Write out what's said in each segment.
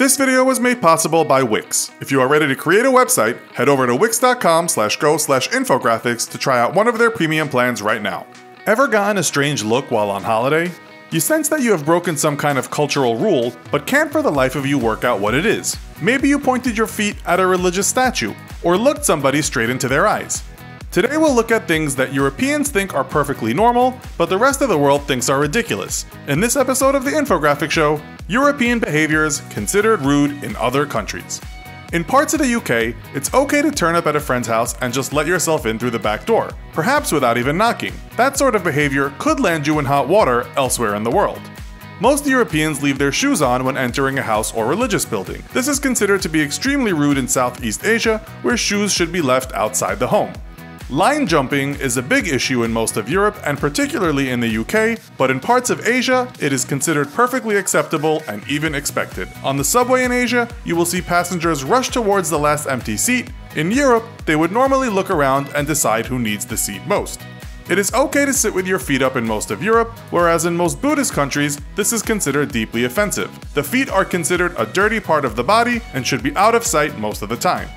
This video was made possible by Wix. If you are ready to create a website, head over to wix.com slash go slash infographics to try out one of their premium plans right now. Ever gotten a strange look while on holiday? You sense that you have broken some kind of cultural rule, but can't for the life of you work out what it is. Maybe you pointed your feet at a religious statue, or looked somebody straight into their eyes. Today we'll look at things that Europeans think are perfectly normal, but the rest of the world thinks are ridiculous. In this episode of the Infographic Show, European behaviors considered rude in other countries. In parts of the UK, it's okay to turn up at a friend's house and just let yourself in through the back door, perhaps without even knocking. That sort of behavior could land you in hot water elsewhere in the world. Most Europeans leave their shoes on when entering a house or religious building. This is considered to be extremely rude in Southeast Asia, where shoes should be left outside the home. Line jumping is a big issue in most of Europe and particularly in the UK, but in parts of Asia, it is considered perfectly acceptable and even expected. On the subway in Asia, you will see passengers rush towards the last empty seat. In Europe, they would normally look around and decide who needs the seat most. It is okay to sit with your feet up in most of Europe, whereas in most Buddhist countries, this is considered deeply offensive. The feet are considered a dirty part of the body and should be out of sight most of the time.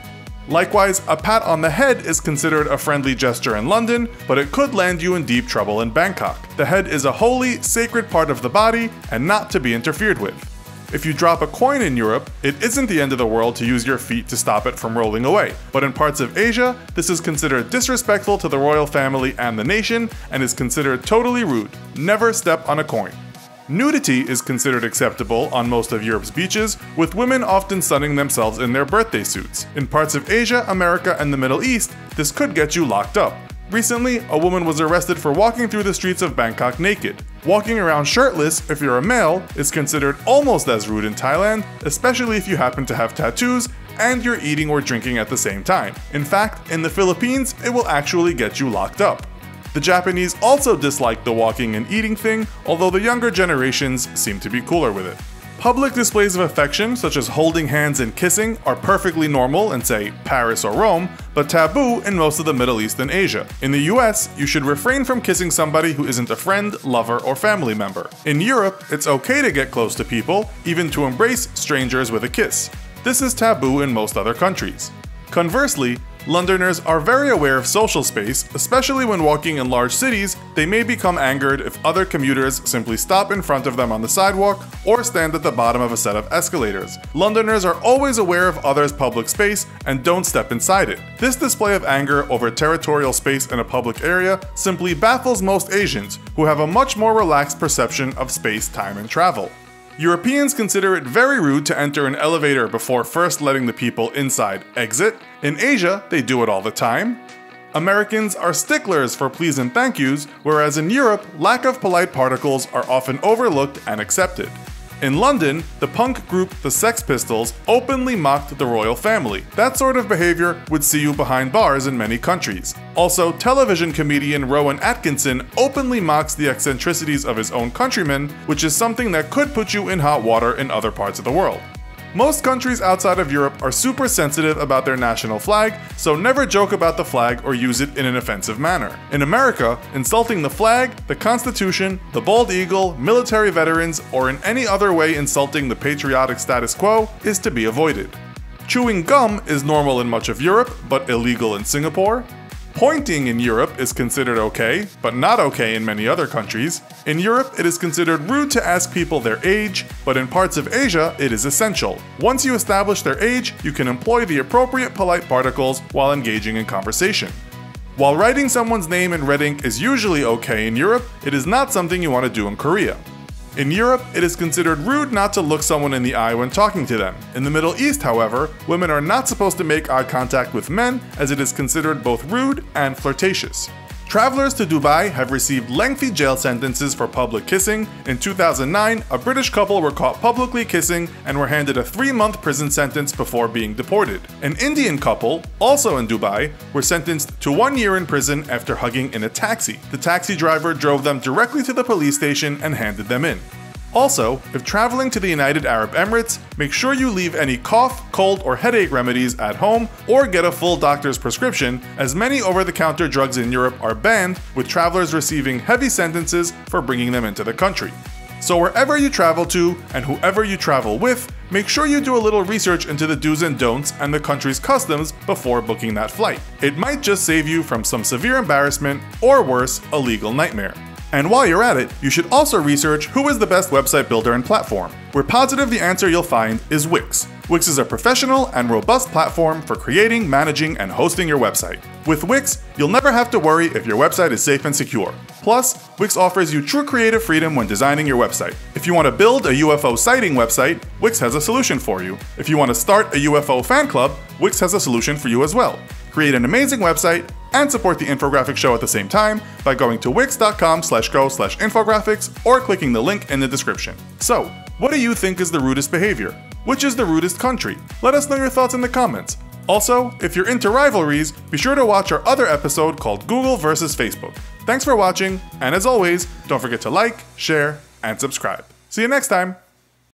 Likewise, a pat on the head is considered a friendly gesture in London, but it could land you in deep trouble in Bangkok. The head is a holy, sacred part of the body and not to be interfered with. If you drop a coin in Europe, it isn't the end of the world to use your feet to stop it from rolling away. But in parts of Asia, this is considered disrespectful to the royal family and the nation and is considered totally rude. Never step on a coin. Nudity is considered acceptable on most of Europe's beaches, with women often sunning themselves in their birthday suits. In parts of Asia, America, and the Middle East, this could get you locked up. Recently, a woman was arrested for walking through the streets of Bangkok naked. Walking around shirtless, if you're a male, is considered almost as rude in Thailand, especially if you happen to have tattoos and you're eating or drinking at the same time. In fact, in the Philippines, it will actually get you locked up. The Japanese also dislike the walking and eating thing, although the younger generations seem to be cooler with it. Public displays of affection, such as holding hands and kissing, are perfectly normal in, say, Paris or Rome, but taboo in most of the Middle East and Asia. In the US, you should refrain from kissing somebody who isn't a friend, lover, or family member. In Europe, it's okay to get close to people, even to embrace strangers with a kiss. This is taboo in most other countries. Conversely, Londoners are very aware of social space, especially when walking in large cities, they may become angered if other commuters simply stop in front of them on the sidewalk or stand at the bottom of a set of escalators. Londoners are always aware of others' public space and don't step inside it. This display of anger over territorial space in a public area simply baffles most Asians, who have a much more relaxed perception of space, time, and travel. Europeans consider it very rude to enter an elevator before first letting the people inside exit. In Asia, they do it all the time. Americans are sticklers for please and thank yous, whereas in Europe, lack of polite particles are often overlooked and accepted. In London, the punk group the Sex Pistols openly mocked the royal family. That sort of behavior would see you behind bars in many countries. Also, television comedian Rowan Atkinson openly mocks the eccentricities of his own countrymen, which is something that could put you in hot water in other parts of the world. Most countries outside of Europe are super sensitive about their national flag, so never joke about the flag or use it in an offensive manner. In America, insulting the flag, the Constitution, the bald eagle, military veterans, or in any other way insulting the patriotic status quo is to be avoided. Chewing gum is normal in much of Europe, but illegal in Singapore. Pointing in Europe is considered okay, but not okay in many other countries. In Europe, it is considered rude to ask people their age, but in parts of Asia, it is essential. Once you establish their age, you can employ the appropriate polite particles while engaging in conversation. While writing someone's name in red ink is usually okay in Europe, it is not something you want to do in Korea. In Europe, it is considered rude not to look someone in the eye when talking to them. In the Middle East, however, women are not supposed to make eye contact with men as it is considered both rude and flirtatious. Travelers to Dubai have received lengthy jail sentences for public kissing. In 2009, a British couple were caught publicly kissing and were handed a three month prison sentence before being deported. An Indian couple, also in Dubai, were sentenced to one year in prison after hugging in a taxi. The taxi driver drove them directly to the police station and handed them in. Also, if traveling to the United Arab Emirates, make sure you leave any cough, cold, or headache remedies at home or get a full doctor's prescription, as many over the counter drugs in Europe are banned, with travelers receiving heavy sentences for bringing them into the country. So, wherever you travel to and whoever you travel with, make sure you do a little research into the do's and don'ts and the country's customs before booking that flight. It might just save you from some severe embarrassment or worse, a legal nightmare. And while you're at it, you should also research who is the best website builder and platform. We're positive the answer you'll find is Wix. Wix is a professional and robust platform for creating, managing, and hosting your website. With Wix, you'll never have to worry if your website is safe and secure. Plus, Wix offers you true creative freedom when designing your website. If you want to build a UFO sighting website, Wix has a solution for you. If you want to start a UFO fan club, Wix has a solution for you as well. Create an amazing website and support the infographic show at the same time by going to wix.com slash go slash infographics or clicking the link in the description. So, what do you think is the rudest behavior? Which is the rudest country? Let us know your thoughts in the comments. Also, if you're into rivalries, be sure to watch our other episode called Google versus Facebook. Thanks for watching, and as always, don't forget to like, share, and subscribe. See you next time!